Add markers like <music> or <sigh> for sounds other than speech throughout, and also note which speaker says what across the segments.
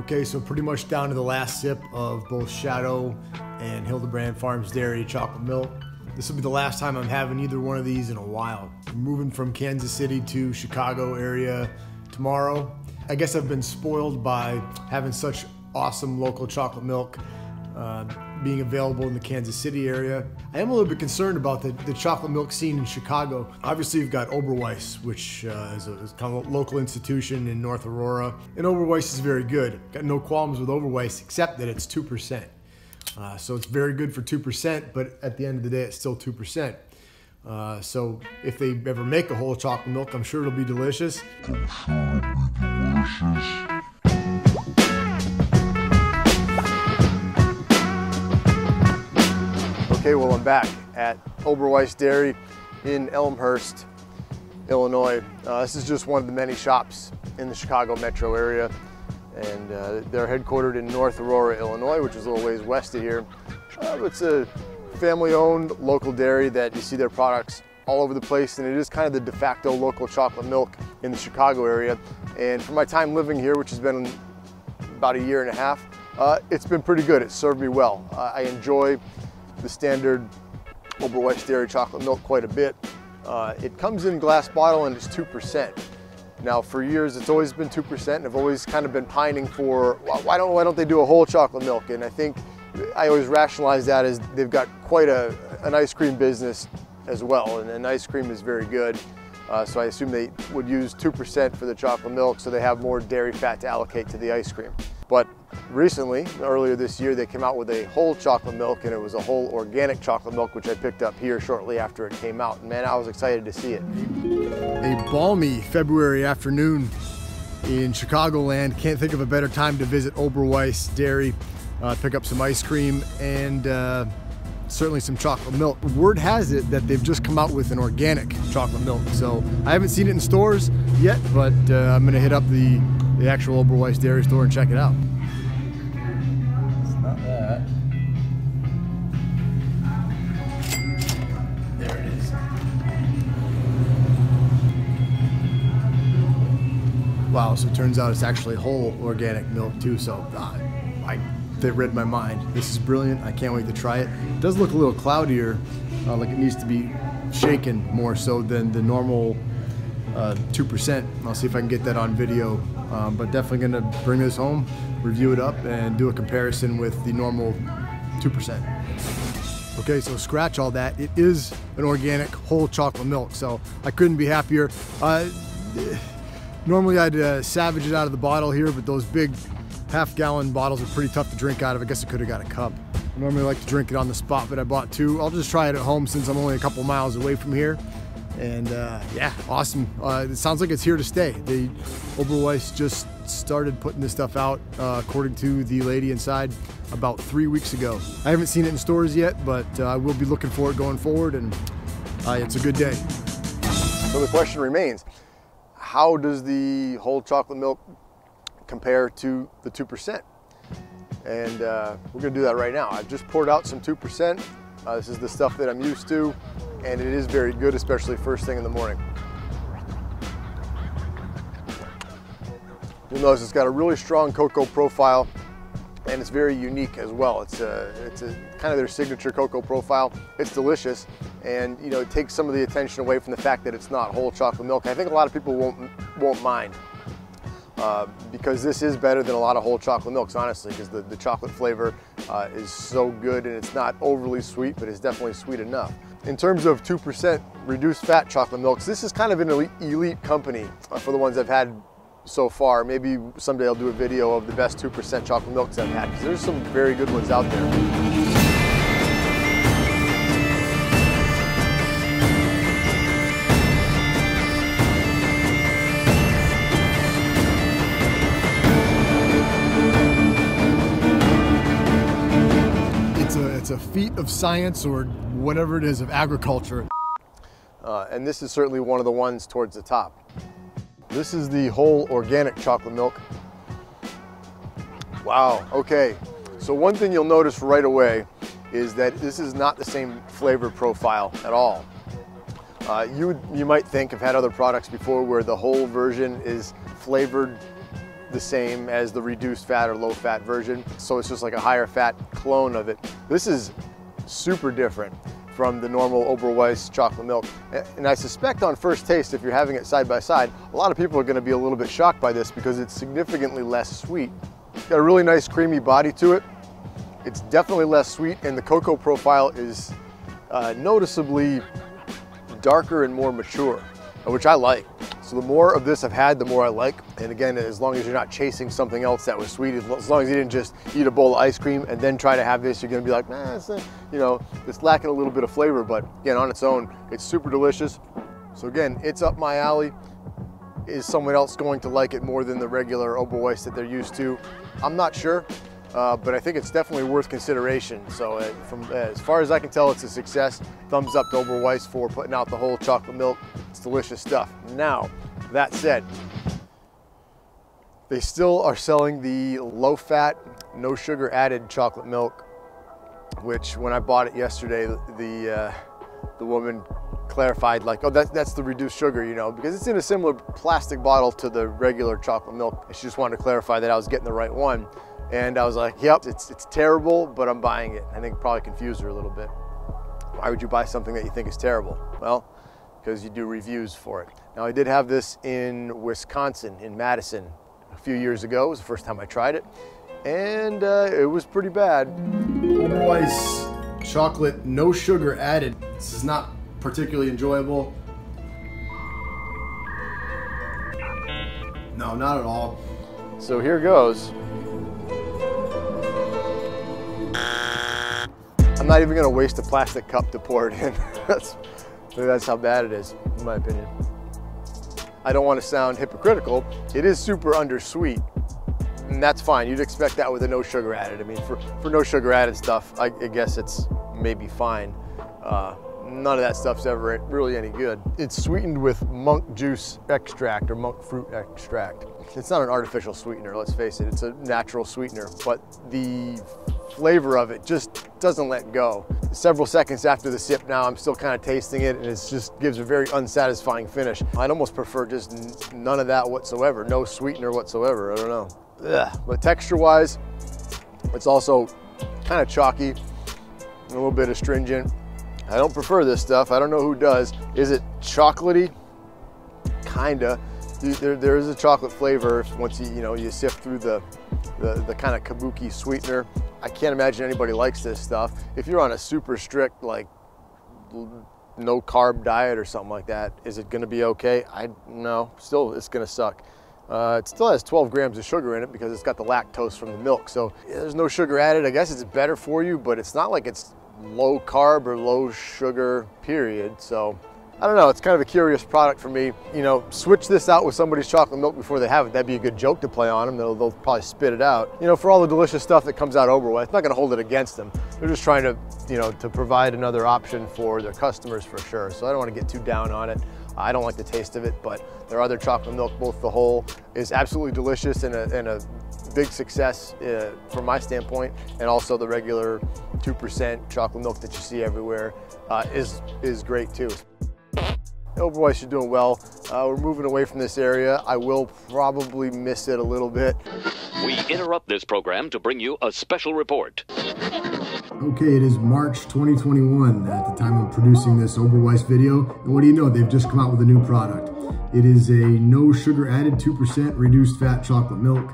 Speaker 1: Okay, so pretty much down to the last sip of both Shatto and Hildebrand Farms Dairy chocolate milk. This will be the last time I'm having either one of these in a while. I'm moving from Kansas City to Chicago area tomorrow. I guess I've been spoiled by having such awesome local chocolate milk uh, being available in the Kansas City area. I am a little bit concerned about the, the chocolate milk scene in Chicago. Obviously, you've got Oberweis, which uh, is, a, is kind of a local institution in North Aurora. And Oberweis is very good. Got no qualms with Oberweis, except that it's 2%. Uh, so it's very good for 2%, but at the end of the day, it's still 2%. Uh, so if they ever make a whole chocolate milk, I'm sure it'll be delicious. I'm back at Oberweis Dairy in Elmhurst, Illinois. Uh, this is just one of the many shops in the Chicago metro area, and uh, they're headquartered in North Aurora, Illinois, which is a little ways west of here. Uh, it's a family-owned local dairy that you see their products all over the place, and it is kind of the de facto local chocolate milk in the Chicago area. And for my time living here, which has been about a year and a half, uh, it's been pretty good. It served me well. Uh, I enjoy the standard Oberweis Dairy chocolate milk quite a bit. Uh, it comes in glass bottle and it's 2%. Now for years it's always been 2% and I've always kind of been pining for why don't, why don't they do a whole chocolate milk? And I think I always rationalize that as they've got quite a, an ice cream business as well and, and ice cream is very good. Uh, so I assume they would use 2% for the chocolate milk so they have more dairy fat to allocate to the ice cream. But recently, earlier this year, they came out with a whole chocolate milk and it was a whole organic chocolate milk, which I picked up here shortly after it came out. And man, I was excited to see it. A balmy February afternoon in Chicagoland. Can't think of a better time to visit Oberweis Dairy, uh, pick up some ice cream and uh, certainly some chocolate milk. Word has it that they've just come out with an organic chocolate milk. So I haven't seen it in stores yet, but uh, I'm gonna hit up the the actual Oberweis Dairy Store and check it out.
Speaker 2: It's not that. There it is.
Speaker 1: Wow, so it turns out it's actually whole organic milk too, so uh, I, they read my mind. This is brilliant, I can't wait to try it. It does look a little cloudier, uh, like it needs to be shaken more so than the normal uh, 2%. I'll see if I can get that on video, um, but definitely gonna bring this home, review it up, and do a comparison with the normal 2%. Okay, so scratch all that. It is an organic whole chocolate milk, so I couldn't be happier. Uh, normally I'd uh, savage it out of the bottle here, but those big half gallon bottles are pretty tough to drink out of. I guess I could have got a cup. I normally like to drink it on the spot, but I bought two. I'll just try it at home since I'm only a couple miles away from here. And uh, yeah, awesome. Uh, it sounds like it's here to stay. The Oberweis just started putting this stuff out, uh, according to the lady inside, about three weeks ago. I haven't seen it in stores yet, but uh, I will be looking for it going forward, and uh, it's a good day. So the question remains, how does the whole chocolate milk compare to the 2%? And uh, we're gonna do that right now. I've just poured out some 2%. this is the stuff that I'm used to and it is very good, especially first thing in the morning. You'll notice it's got a really strong cocoa profile and it's very unique as well. It's a, it's a kind of their signature cocoa profile. It's delicious and you know it takes some of the attention away from the fact that it's not whole chocolate milk. I think a lot of people won't won't mind uh, because this is better than a lot of whole chocolate milks, honestly, because the, the chocolate flavor uh, is so good and it's not overly sweet, but it's definitely sweet enough. In terms of 2% reduced fat chocolate milks, this is kind of an elite, elite company uh, for the ones I've had so far. Maybe someday I'll do a video of the best 2% chocolate milks I've had, because there's some very good ones out there. it's a feat of science or whatever it is of agriculture. Uh, and this is certainly one of the ones towards the top. This is the whole organic chocolate milk. Wow, okay. So one thing you'll notice right away is that this is not the same flavor profile at all. Uh, you, you might think, have had other products before where the whole version is flavored the same as the reduced fat or low fat version. So it's just like a higher fat clone of it. This is super different from the normal Oberweis chocolate milk. And I suspect on first taste, if you're having it side by side, a lot of people are gonna be a little bit shocked by this because it's significantly less sweet. It's got a really nice creamy body to it. It's definitely less sweet and the cocoa profile is uh, noticeably darker and more mature, which I like. So the more of this I've had, the more I like. And again, as long as you're not chasing something else that was sweet, as long as you didn't just eat a bowl of ice cream and then try to have this, you're gonna be like, nah, it's, you know, it's lacking a little bit of flavor, but again, on its own, it's super delicious. So again, it's up my alley. Is someone else going to like it more than the regular Oberweis that they're used to? I'm not sure. Uh, but I think it's definitely worth consideration. So uh, from uh, as far as I can tell, it's a success. Thumbs up to Oberweis for putting out the whole chocolate milk. It's delicious stuff. Now, that said, they still are selling the low fat, no sugar added chocolate milk, which when I bought it yesterday, the, uh, the woman clarified like, oh, that, that's the reduced sugar, you know, because it's in a similar plastic bottle to the regular chocolate milk. She just wanted to clarify that I was getting the right one. And I was like, yep, it's, it's terrible, but I'm buying it. I think probably confused her a little bit. Why would you buy something that you think is terrible? Well, because you do reviews for it. Now I did have this in Wisconsin, in Madison, a few years ago. It was the first time I tried it. And uh, it was pretty bad. Oberweis chocolate, no sugar added. This is not particularly enjoyable. No, not at all. So here goes. I'm not even gonna waste a plastic cup to pour it in. <laughs> that's, that's how bad it is, in my opinion. I don't want to sound hypocritical. It is super undersweet, and that's fine. You'd expect that with a no sugar added. I mean, for, for no sugar added stuff, I, I guess it's maybe fine. Uh, none of that stuff's ever really any good. It's sweetened with monk juice extract or monk fruit extract. It's not an artificial sweetener, let's face it. It's a natural sweetener, but the flavor of it just doesn't let go. Several seconds after the sip now, I'm still kind of tasting it and it just gives a very unsatisfying finish. I'd almost prefer just none of that whatsoever, no sweetener whatsoever, I don't know. Ugh. But texture-wise, it's also kind of chalky, a little bit astringent. I don't prefer this stuff. I don't know who does. Is it chocolatey? Kinda. There, there is a chocolate flavor once you, you know, you sift through the, the, the kind of kabuki sweetener. I can't imagine anybody likes this stuff. If you're on a super strict, like, no carb diet or something like that, is it gonna be okay? I no, still it's gonna suck. Uh, it still has 12 grams of sugar in it because it's got the lactose from the milk. So yeah, there's no sugar added. I guess it's better for you, but it's not like it's low carb or low sugar, period. So I don't know, it's kind of a curious product for me. You know, switch this out with somebody's chocolate milk before they have it. That'd be a good joke to play on them. They'll, they'll probably spit it out. You know, for all the delicious stuff that comes out Oberweis, it's not gonna hold it against them. They're just trying to, you know, to provide another option for their customers for sure. So I don't wanna get too down on it. I don't like the taste of it, but their other chocolate milk, both the whole, is absolutely delicious and a, and a big success uh, from my standpoint, and also the regular 2% chocolate milk that you see everywhere uh, is, is great too. Oberweis, you're doing well. Uh, we're moving away from this area. I will probably miss it a little bit.
Speaker 3: We interrupt this program to bring you a special report.
Speaker 1: Okay, it is March 2021 at the time of producing this Oberweis video. And what do you know? They've just come out with a new product. It is a no sugar added 2% reduced fat chocolate milk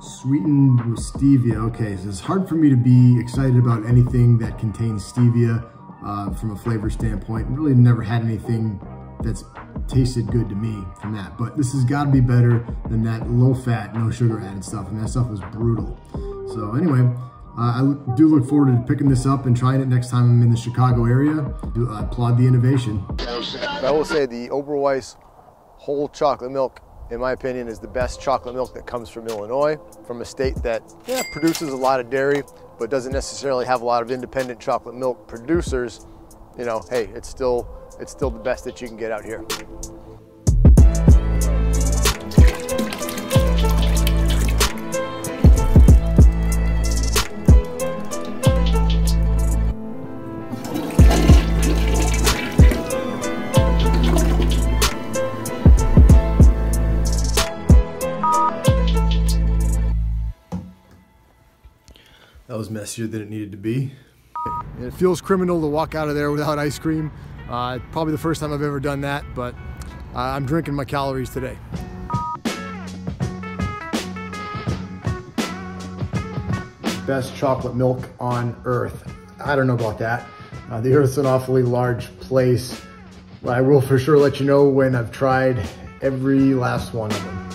Speaker 1: sweetened with stevia. Okay, so it's hard for me to be excited about anything that contains stevia uh, from a flavor standpoint. Really never had anything that's tasted good to me from that. But this has got to be better than that low fat, no sugar added stuff. And that stuff was brutal. So anyway, uh, I do look forward to picking this up and trying it next time I'm in the Chicago area. I applaud the innovation. I will say the Oberweis whole chocolate milk, in my opinion, is the best chocolate milk that comes from Illinois, from a state that yeah, produces a lot of dairy, but doesn't necessarily have a lot of independent chocolate milk producers. You know, hey, it's still it's still the best that you can get out here. That was messier than it needed to be. It feels criminal to walk out of there without ice cream. Uh, probably the first time I've ever done that, but uh, I'm drinking my calories today. Best chocolate milk on earth. I don't know about that. Uh, the earth's an awfully large place. But I will for sure let you know when I've tried every last one of them.